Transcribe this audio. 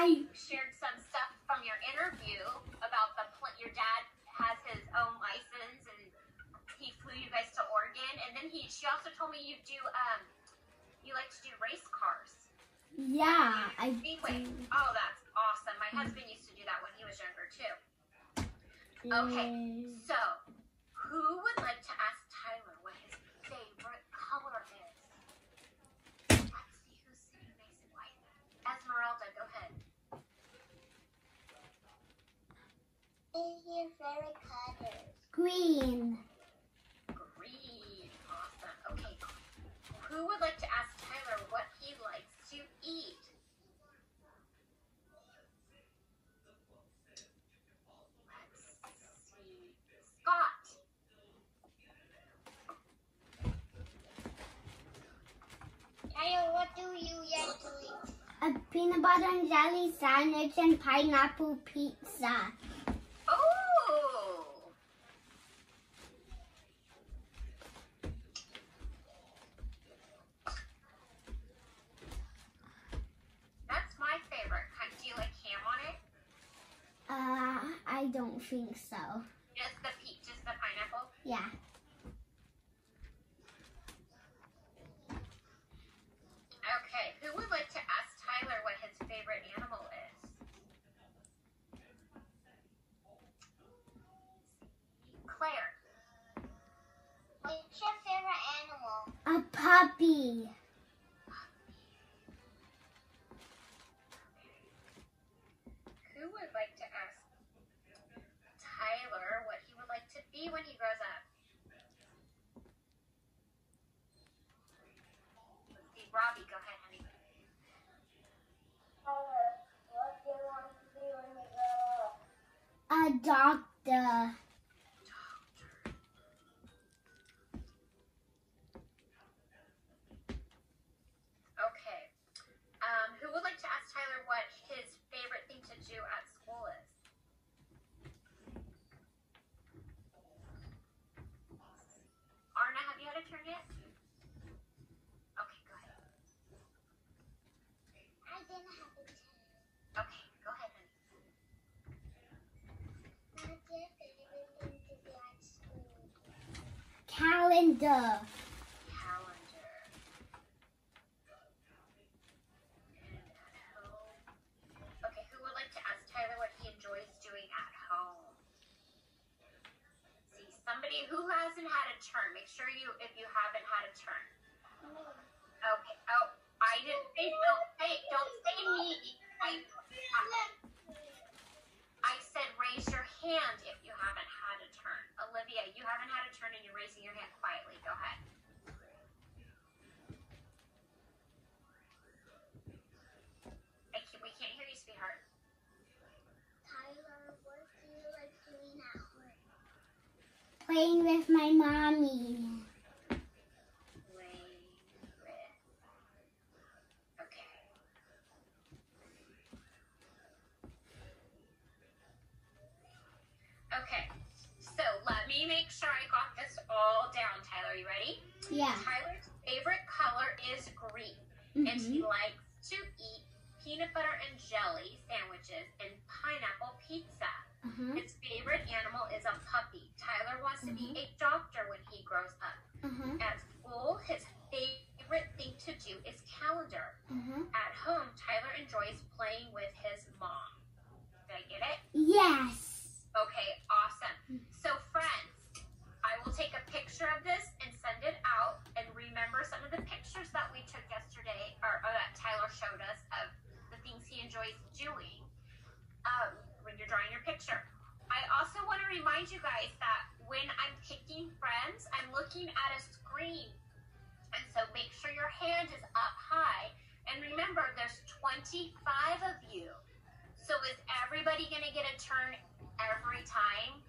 I shared some stuff from your interview about the pl- your dad has his own license and he flew you guys to Oregon, and then he she also told me you do um you like to do race cars. yeah, I Speedway. do. Oh, that's awesome. My husband used to do that when he was younger too. Okay. So, who would like to ask Tyler what his favorite color is? Let's see who's sitting nice and white. Esmeralda, go ahead. Is your favorite colors? Green. Green. Awesome. Okay. Who would like to ask Tyler what he likes to eat? Let's see. Scott. Tyler, what do you like to eat? A peanut butter and jelly sandwich and pineapple pizza. Oh. That's my favorite. kind. Do you like ham on it? Uh, I don't think so. Just the pe- just the pineapple. Yeah. Okay. Who would like to ask Tyler what his favorite animal is? Claire. What's your favorite animal? A puppy. Robbie, go ahead, honey. Tyler, what do you want to be when you grow up? A doctor. Okay. Um, who would like to ask Tyler what his favorite thing to do at school is? Arna, have you had a turn yet? Okay, go ahead. I didn't have a turn. Okay, go ahead, honey. What's your favorite thing to do at school? Calendar. Calendar. And at home. Okay, who would like to ask Tyler what he enjoys doing at home? See, somebody who hasn't had a turn. Make sure you, if you haven't had a turn. Okay. Oh, I didn't say don't say don't say me. I, I said raise your hand if you haven't had a turn. Olivia, you haven't had a turn and you're raising your hand quietly. Go ahead. I can't, we can't hear you, sweetheart. Tyler, what do you like doing at home? Playing with my mommy. Okay. Okay. So let me make sure I got this all down, Tyler. You ready? Yeah. Tyler's favorite color is green, and he mm-hmm. likes to eat peanut butter and jelly sandwiches and pineapple pizza. Uh-huh. His favorite animal is a puppy. Tyler wants to be a doctor when he grows up. Uh-huh. At school, his favorite thing to do is calendar. Uh-huh. At home, Tyler enjoys playing with his mom. Did I get it? Yes. Okay, awesome. So, friends, I will take a picture of this and send it out. And remember some of the pictures that we took yesterday, or, or that Tyler showed us of the things he enjoys doing um, you're drawing your picture. I also want to remind you guys that when I'm picking friends, I'm looking at a screen. And so make sure your hand is up high. And remember, there's 25 of you. So is everybody going to get a turn every time?